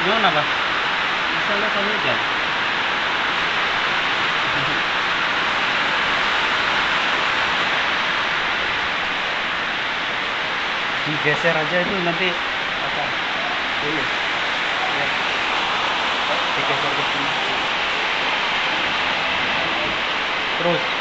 Gimana apa? Misalnya kamu hujan. Digeser aja itu nanti apa? Ini. Ya. Digeser ke sini. Terus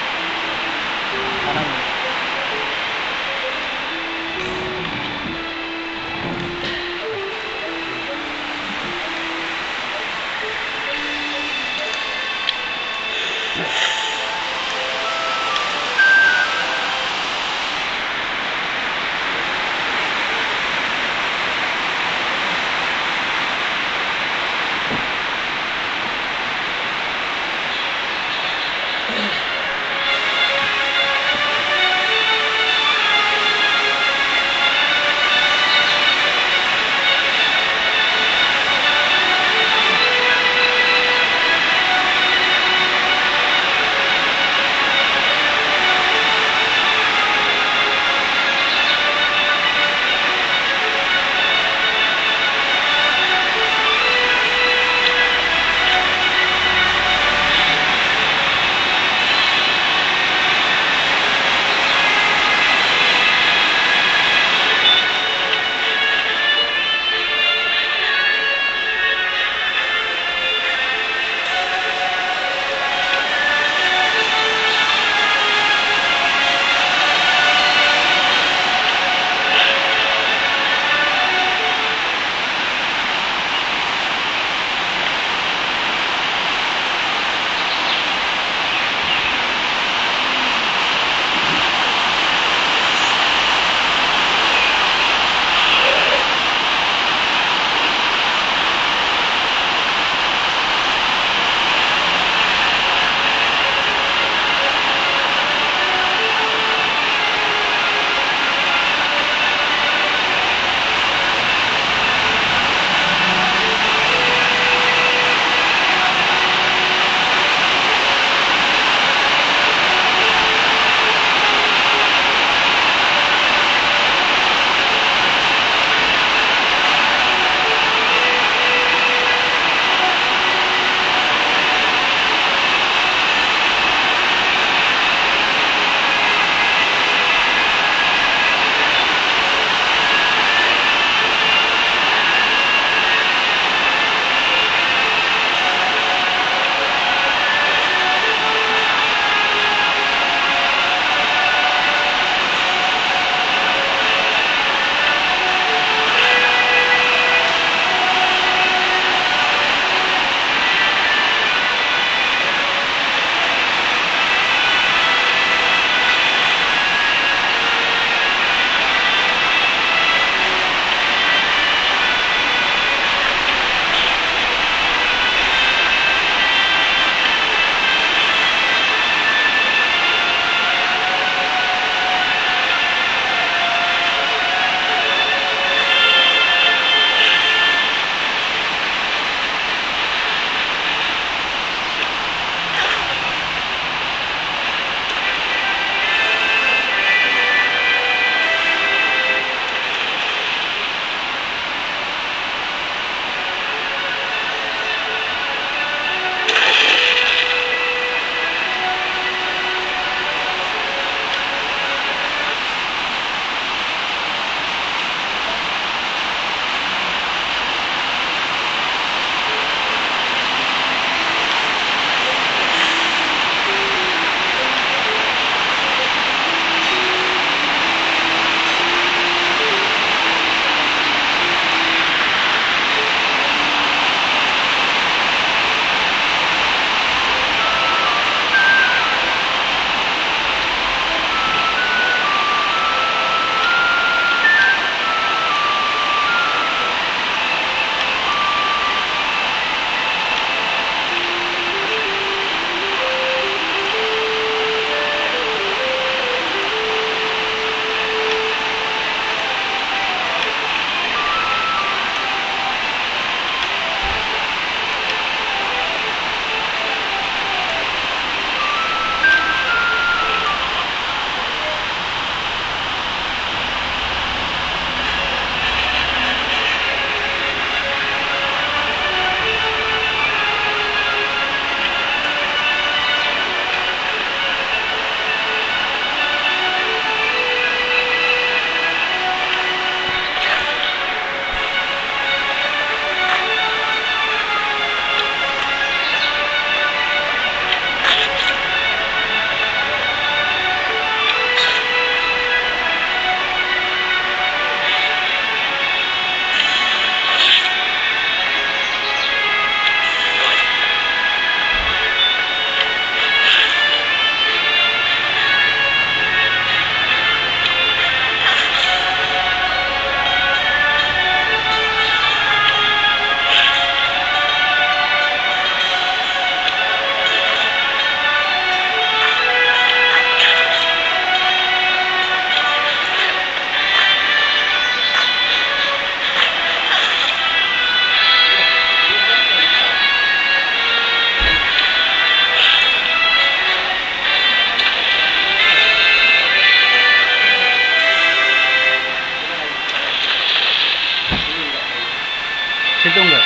Situ enggak?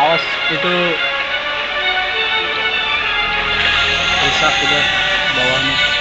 Awas itu rusak udah bawahnya.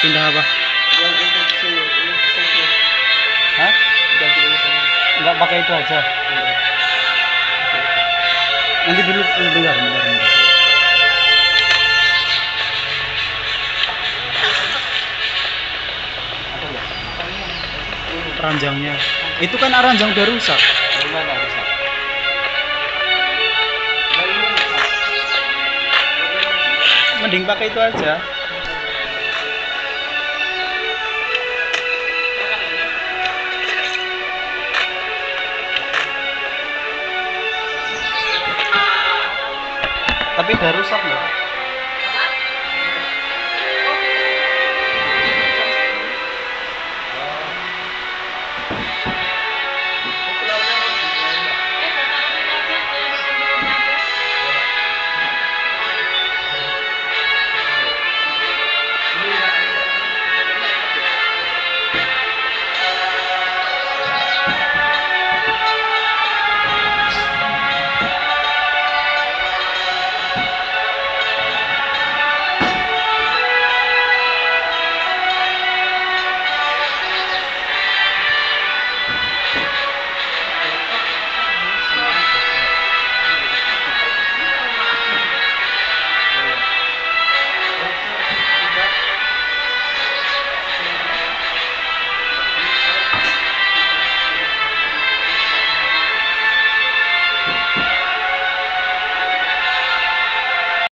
Pindah apa? Yang untuk sini, ini sini. Hah? Ganti ini sama. Enggak pakai itu aja. Enggak. Nanti dulu bentar, bentar, bentar. Enggak? Ranjangnya. Itu kan ranjang udah rusak. Rusak. Mending pakai itu aja. Tapi rusak loh.